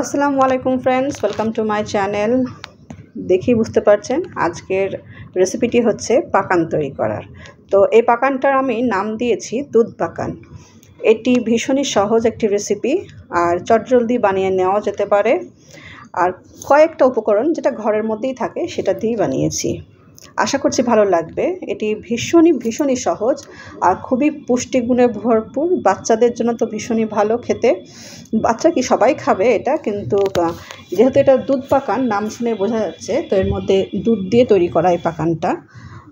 আসসালামু আলাইকুম friends welcome to my channel দেখি বুঝতে পারছেন, আজকের রেসিপিটি হচ্ছে পাকান তৈরি করার। তো এই পাকানটার আমি নাম দিয়েছি দুধ পাকান। এটি ভীষণই সহজ একটি রেসিপি আর চটজলদি বানিয়ে নেওয়া যেতে পারে। আর কয়েকটা উপকরণ যেটা ঘরের মধ্যেই থাকে, সেটা দিয়েই বানিয়েছি। আশা করছি ভালো লাগবে। এটি ভীষণই ভীষণই সহজ আর খুবই পুষ্টিগুণে ভরপুর। বাচ্চাদের জন্য তো ভীষণই ভালো খেতে। বাচ্চা কি সবাই খাবে এটা? কিন্তু যেহেতু এটা দুধ পাকান, নাম শুনে বোঝা যাচ্ছে, তো এর মধ্যে দুধ দিয়ে তৈরি করা এই পাকানটা।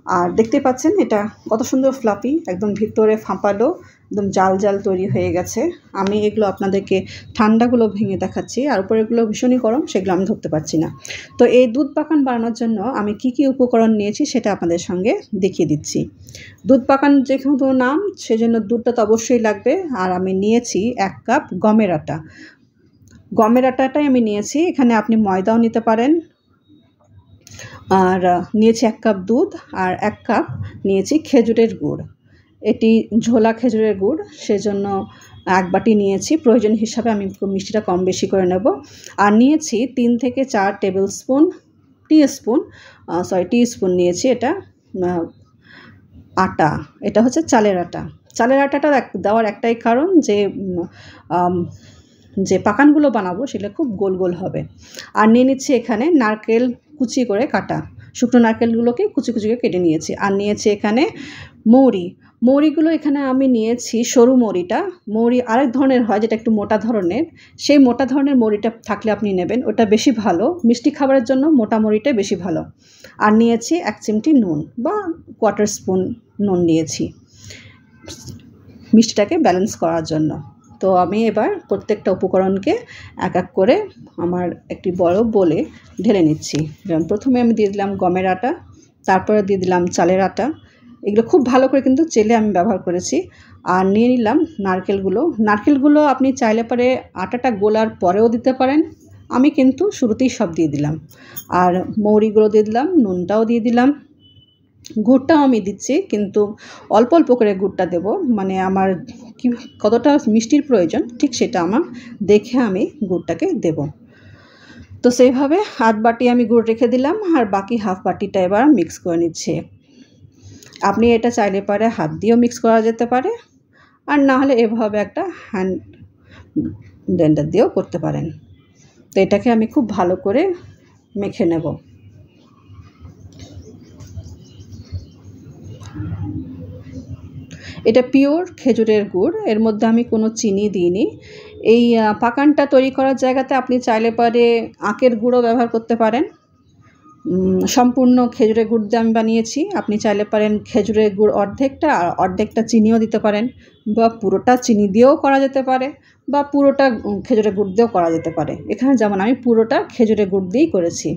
আর দেখতে পাচ্ছেন, এটা কত সুন্দর ফ্লাপি একদম ভিতরে ফাঁপালো, একদম জাল জাল তৈরি হয়ে গেছে। আমি এগুলো আপনাদেরকে ঠান্ডাগুলো ভেঙে দেখাচ্ছি, আর উপরেগুলো ভীষণই গরম, সেগুলো আমি ধরতে পারছি না। তো এই দুধ পাকান বানানোর জন্য আমি কি কি উপকরণ নিয়েছি সেটা আপনাদের সঙ্গে দেখিয়ে দিচ্ছি। দুধ পাকান যেহেতু নাম, সেজন্য দুধটা তো অবশ্যই লাগবে, আর আমি নিয়েছি এক কাপ গমের আটা। গমের আটাটাই আমি নিয়েছি, এখানে আপনি ময়দাও নিতে পারেন আর নিয়েছি এক কাপ দুধ আর এক কাপ নিয়েছি খেজুরের গুড়। এটি ঝোলা খেজুরের গুড়, সেজন্য এক বাটি নিয়েছি। প্রয়োজন হিসাবে আমি মিষ্টিটা কম বেশি করে নেব। আর নিয়েছি তিন থেকে চার tablespoon teaspoon sorry teaspoon নিয়েছি এটা আটা। এটা হচ্ছে চালের আটা। চালের আটাটা দেওয়ার একটাই কারণ যে যে পাকানগুলো বানাবো সেগুলো খুব গোল গোল হবে। আর নিয়ে নিচ্ছি এখানে নারকেল কুচি করে কাটা। শুকনো নারকেলগুলোকে কুচি কুচি করে কেটে নিয়েছি। আর নিয়েছি এখানে মৌরি। মৌরিগুলো এখানে আমি নিয়েছি সরু মৌরিটা। মৌরি আরেক ধরনের হয় যেটা একটু মোটা ধরনের। সেই মোটা ধরনের মৌরিটা থাকলে আপনি নেবেন। ওটা বেশি ভালো। মিষ্টি খাবারের জন্য মোটা মৌরিটাই বেশি ভালো। আর নিয়েছি এক চিমটি নুন বা কোয়ার্টার স্পুন নুন নিয়েছি। মিষ্টিটাকে ব্যালেন্স করার জন্য। তো আমি এবার প্রত্যেকটা উপকরণকে এক এক করে আমার একটি বড় বলে ঢেলে নিচ্ছি। যেমন প্রথমে আমি দিয়ে দিলাম গমের আটা, তারপরে দিয়ে দিলাম চালের আটা। এগুলো খুব ভালো করে কিন্তু চেলে আমি ব্যবহার করেছি। আর নিয়ে নিলাম নারকেলগুলো। নারকেলগুলো আপনি চাইলে পরে আটাটা গোলার পরেও দিতে পারেন। আমি কিন্তু শুরুতেই সব দিয়ে দিলাম। আর মৌরিগুলো দিয়ে দিলাম, নুনটাও দিয়ে দিলাম। গুড়টাও আমি দিচ্ছি, কিন্তু অল্প অল্প করে গুড়টা দেব। মানে আমার কি, কতটা মিষ্টির প্রয়োজন, ঠিক সেটা আমার দেখে আমি গুড়টাকে দেব। তো সেইভাবে হাফ বাটি আমি গুড় রেখে দিলাম, আর বাকি হাফ বাটিটা এবার মিক্স করে নিচ্ছে। আপনি এটা চাইলে পারে হাত দিয়েও মিক্স করা যেতে পারে, আর না হলে এভাবে একটা হ্যান্ড ব্লেন্ডার দিয়েও করতে পারেন। তো এটাকে আমি খুব ভালো করে মেখে নেব। এটা পিওর খেজুরের গুড়, এর মধ্যে আমি কোনো চিনি দিইনি। এই পাকানটা তৈরি করার জায়গাতে আপনি চাইলে পারে আখের গুঁড়ো ব্যবহার করতে পারেন। সম্পূর্ণ খেজুরের গুড় দিয়ে আমি বানিয়েছি, আপনি চাইলে পারেন খেজুরের গুড় অর্ধেকটা আর অর্ধেকটা চিনিও দিতে পারেন বা পুরোটা চিনি দিয়েও করা যেতে পারে বা পুরোটা খেজুরের গুড় দিয়েও করা যেতে পারে। এখানে যেমন আমি পুরোটা খেজুরের গুড় দিয়েই করেছি।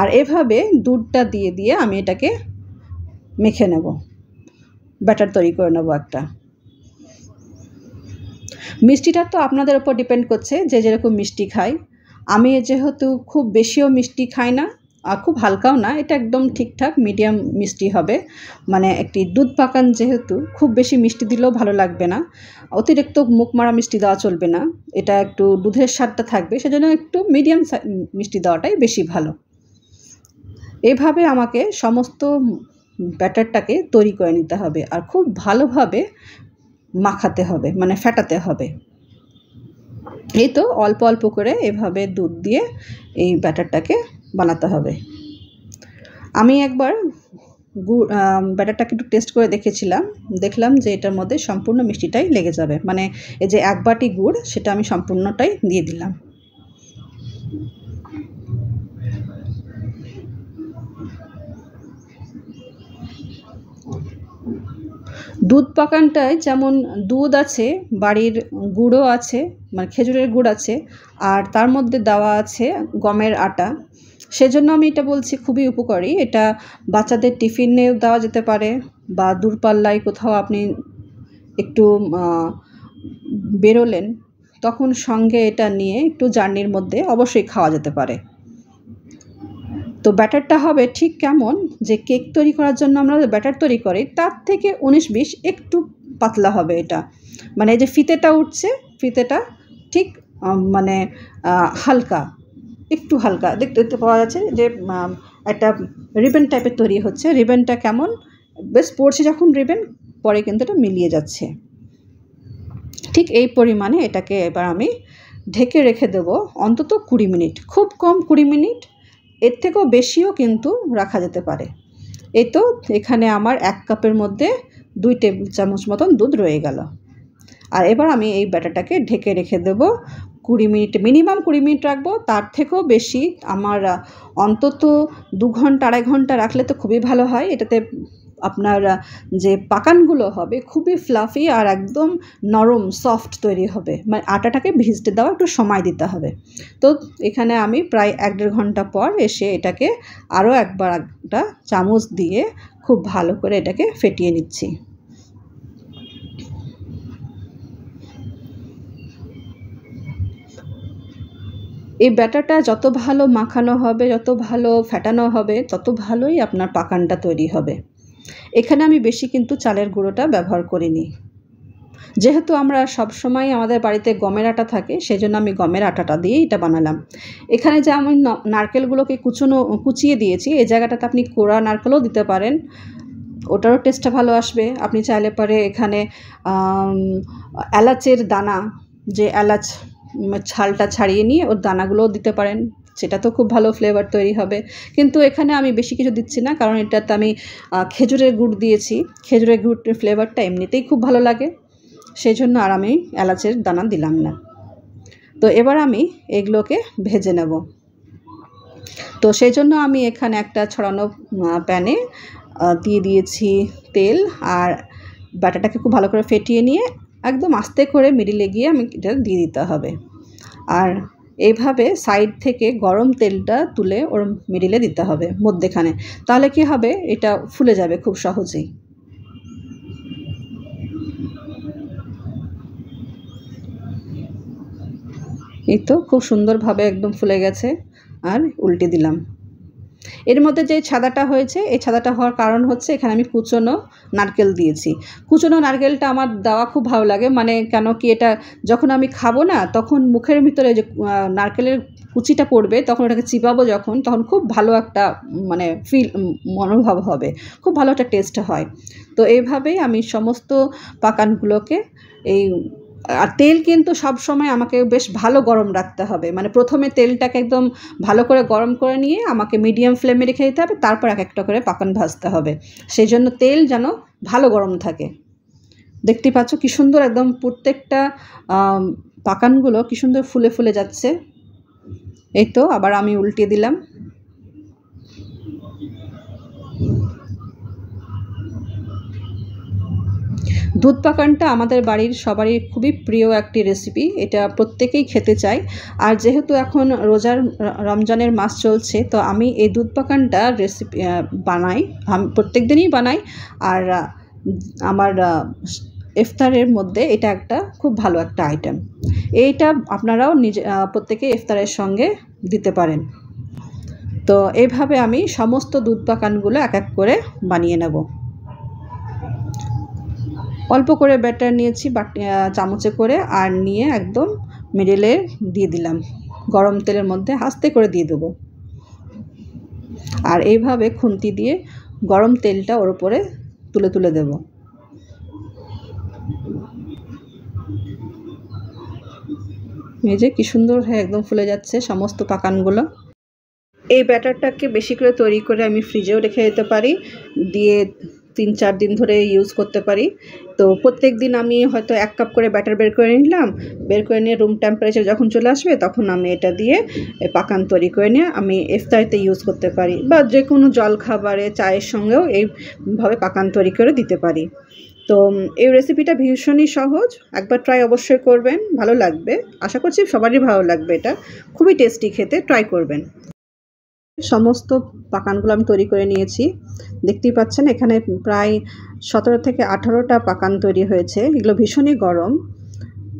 আর এভাবে দুধটা দিয়ে দিয়ে আমি এটাকে মেখে নেব। ব্যাটার তৈরি করে নেব একটা। মিষ্টিটা তো আপনাদের ওপর ডিপেন্ড করছে যে যেরকম মিষ্টি খাই। আমি যেহেতু খুব বেশিও মিষ্টি খাই না, আর খুব হালকাও না, এটা একদম ঠিকঠাক মিডিয়াম মিষ্টি হবে। মানে একটি দুধ পাকান যেহেতু, খুব বেশি মিষ্টি দিলেও ভালো লাগবে না। অতিরিক্ত মুখ মারা মিষ্টি দেওয়া চলবে না, এটা একটু দুধের স্বাদটা থাকবে, সেজন্য একটু মিডিয়াম মিষ্টি দেওয়াটাই বেশি ভালো। এভাবে আমাকে সমস্ত ব্যাটারটাকে তৈরি করে নিতে হবে আর খুব ভালোভাবে মাখাতে হবে মানে ফেটাতে হবে। এই তো অল্প অল্প করে এভাবে দুধ দিয়ে এই ব্যাটারটাকে বানাতে হবে। আমি একবার গুড় ব্যাটারটাকে একটু টেস্ট করে দেখেছিলাম। দেখলাম যে এটার মধ্যে সম্পূর্ণ মিষ্টিটাই লেগে যাবে মানে এই যে এক বাটি গুড় সেটা আমি সম্পূর্ণটাই দিয়ে দিলাম। দুধ পাকানটায় যেমন দুধ আছে, বাড়ির গুঁড়ো আছে মানে খেজুরের গুড় আছে, আর তার মধ্যে দেওয়া আছে গমের আটা। সেজন্য আমি এটা বলছি খুবই উপকারী। এটা বাচ্চাদের টিফিনেও দেওয়া যেতে পারে বা দূরপাল্লায় কোথাও আপনি একটু বেরোলেন, তখন সঙ্গে এটা নিয়ে একটু জার্নির মধ্যে অবশ্যই খাওয়া যেতে পারে। তো ব্যাটারটা হবে ঠিক কেমন? যে কেক তৈরি করার জন্য আমরা ব্যাটার তৈরি করি, তার থেকে উনিশ বিশ একটু পাতলা হবে এটা। মানে এই যে ফিতেটা উঠছে, ফিতেটা ঠিক মানে হালকা, একটু হালকা। দেখতে পাওয়া যাচ্ছে যে একটা রিবেন টাইপের তৈরি হচ্ছে। রিবেনটা কেমন? বেশ পড়ছে যখন রিবেন, পরে কিন্তু এটা মিলিয়ে যাচ্ছে। ঠিক এই পরিমাণে এটাকে এবার আমি ঢেকে রেখে দেবো অন্তত কুড়ি মিনিট। খুব কম কুড়ি মিনিট এর থেকেও বেশিও কিন্তু রাখা যেতে পারে। এই তো এখানে আমার এক কাপের মধ্যে দুই টেবিল চামচ মতন দুধ রয়ে গেল। আর এবার আমি এই ব্যাটারটাকে ঢেকে রেখে দেব। কুড়ি মিনিট, মিনিমাম কুড়ি মিনিট রাখব। তার থেকেও বেশি আমার অন্তত দু ঘণ্টা, আড়াই ঘণ্টা রাখলে তো খুবই ভালো হয়। এটাতে আপনার যে পাকানগুলো হবে খুবই ফ্লাফি আর একদম নরম সফট তৈরি হবে। মানে আটাটাকে ভিজতে দেওয়া একটু সময় দিতে হবে। তো এখানে আমি প্রায় এক দেড় ঘণ্টা পর এসে এটাকে আরও একবার একটা চামচ দিয়ে খুব ভালো করে এটাকে ফেটিয়ে নিচ্ছি। এই ব্যাটারটা যত ভালো মাখানো হবে, যত ভালো ফ্যাটানো হবে, তত ভালোই আপনার পাকানটা তৈরি হবে। এখানে আমি বেশি কিন্তু চালের গুঁড়োটা ব্যবহার করিনি। যেহেতু আমরা সব সময় আমাদের বাড়িতে গমের আটা থাকে সেই জন্য আমি গমের আটাটা দিয়েই এটা বানালাম। এখানে যে আমি নারকেলগুলোকে কুচনো, কুচিয়ে দিয়েছি, এই জায়গাটাতে আপনি কোড়া নারকেলও দিতে পারেন। ওটারও টেস্টটা ভালো আসবে। আপনি চাইলে পরে এখানে এলাচের দানা, যে এলাচ ছালটা ছাড়িয়ে নিয়ে ওর দানাগুলোও দিতে পারেন। সেটা তো খুব ভালো ফ্লেভার তৈরি হবে। কিন্তু এখানে আমি বেশি কিছু দিচ্ছি না, কারণ এটাতে আমি খেজুরের গুড় দিয়েছি। খেজুরের গুড়ের ফ্লেভারটা এমনিতেই খুব ভালো লাগে। সেই জন্য আর আমি এলাচের দানা দিলাম না। তো এবার আমি এগুলোকে ভেজে নেব। তো সেই জন্য আমি এখানে একটা ছড়ানো প্যানে দিয়ে দিয়েছি তেল আর ব্যাটাটাকে খুব ভালো করে ফেটিয়ে নিয়ে একদম আস্তে করে মিডিলে গিয়ে আমি এটা দিয়ে দিতে হবে। আর এইভাবে সাইড থেকে গরম তেলটা তুলে ওর মিডিলে দিতে হবে মধ্যেখানে। তাহলে কি হবে? এটা ফুলে যাবে খুব সহজেই। এই তো খুব সুন্দরভাবে একদম ফুলে গেছে। আর উল্টে দিলাম। এর মধ্যে যে ছাদাটা হয়েছে, এই ছাদাটা হওয়ার কারণ হচ্ছে এখানে আমি কুচনো নারকেল দিয়েছি। কুচনো নারকেলটা আমার দেওয়া খুব ভালো লাগে মানে কেন কি এটা যখন আমি খাব না, তখন মুখের ভিতরে যে নারকেলের কুচিটা পড়বে, তখন ওটাকে চিবাবো যখন, তখন খুব ভালো একটা মানে ফিল মনোভাব হবে, খুব ভালো একটা টেস্ট হয়। তো এইভাবেই আমি সমস্ত পাকানগুলোকে এই আর তেল কিন্তু সব সময় আমাকে বেশ ভালো গরম রাখতে হবে। মানে প্রথমে তেলটাকে একদম ভালো করে গরম করে নিয়ে আমাকে মিডিয়াম ফ্লেমে রেখে দিতে হবে, তারপর এক একটা করে পাকান ভাজতে হবে। সেই জন্য তেল যেন ভালো গরম থাকে। দেখতে পাচ্ছ কী সুন্দর একদম প্রত্যেকটা পাকানগুলো কী সুন্দর ফুলে ফুলে যাচ্ছে। এই তো, আবার আমি উল্টে দিলাম। দুধ পাকানটা আমাদের বাড়ির সবারই খুবই প্রিয় একটি রেসিপি এটা প্রত্যেকেই খেতে চায়। আর যেহেতু এখন রোজার রমজানের মাস চলছে, তো আমি এই দুধ পাকানটা রেসিপি বানাই। আমি প্রত্যেক দিনই বানাই। আর আমার ইফতারের মধ্যে এটা একটা খুব ভালো একটা আইটেম এইটা আপনারাও নিজে প্রত্যেকে ইফতারের সঙ্গে দিতে পারেন। তো এইভাবে আমি সমস্ত দুধ পাকানগুলো এক এক করে বানিয়ে নেব। অল্প করে ব্যাটার নিয়েছি, বাটি চামচে করে, আর নিয়ে একদম মিডিলে দিয়ে দিলাম। গরম তেলের মধ্যে আস্তে করে দিয়ে দেবো। আর এইভাবে খুন্তি দিয়ে গরম তেলটা ওর উপরে তুলে তুলে দেব। এই যে কী সুন্দর হয়ে একদম ফুলে যাচ্ছে সমস্ত পাকানগুলো। এই ব্যাটারটাকে বেশি করে তৈরি করে আমি ফ্রিজেও রেখে দিতে পারি। দিয়ে তিন চার দিন ধরে ইউজ করতে পারি। তো প্রত্যেক দিন আমি হয়তো এক কাপ করে ব্যাটার বের করে নিলাম, বের করে নিয়ে রুম টেম্পারেচার যখন চলে আসবে তখন আমি এটা দিয়ে পাকান তৈরি করে নিয়ে আমি ইফতারিতে ইউজ করতে পারি বা যে কোনো জল খাবারে চায়ের সঙ্গেও এইভাবে পাকান তৈরি করে দিতে পারি। তো এই রেসিপিটা ভীষণই সহজ, একবার ট্রাই অবশ্যই করবেন, ভালো লাগবে। আশা করছি সবারই ভালো লাগবে এটা। খুবই টেস্টি খেতে ট্রাই করবেন। সমস্ত পাকানগুলো আমি তৈরি করে নিয়েছি। দেখতেই পাচ্ছেন, এখানে প্রায় সতেরো থেকে আঠারোটা পাকান তৈরি হয়েছে। এগুলো ভীষণই গরম।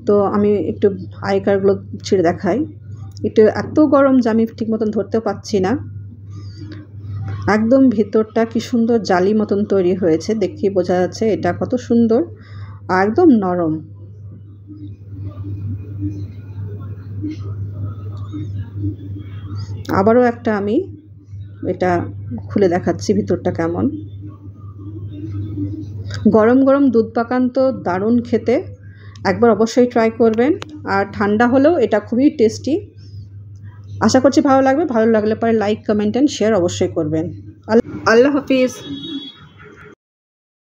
তো আমি একটু আইকারগুলো ছিঁড়ে দেখাই। একটু এত গরম যে আমি ঠিক মতন ধরতেও পাচ্ছি না। একদম ভিতরটা কি সুন্দর জালি মতন তৈরি হয়েছে। দেখেই বোঝা যাচ্ছে এটা কত সুন্দর একদম নরম। আবারও একটা আমি এটা খুলে দেখাচ্ছি ভিতরটা কেমন। গরম গরম দুধ পাকান তো দারুণ খেতে, একবার অবশ্যই ট্রাই করবেন। আর ঠান্ডা হলেও এটা খুবই টেস্টি আশা করছি ভালো লাগবে, ভালো লাগলে পরে লাইক কমেন্ট অ্যান্ড শেয়ার অবশ্যই করবেন। আল্লাহ হাফিজ।